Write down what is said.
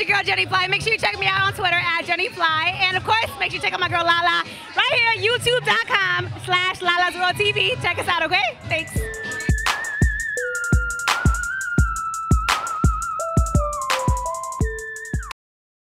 your girl Jenny Fly. Make sure you check me out on Twitter at Jenny Fly. And of course, make sure you check out my girl Lala right here, youtube.com slash Lala's World TV. Check us out, okay? Thanks.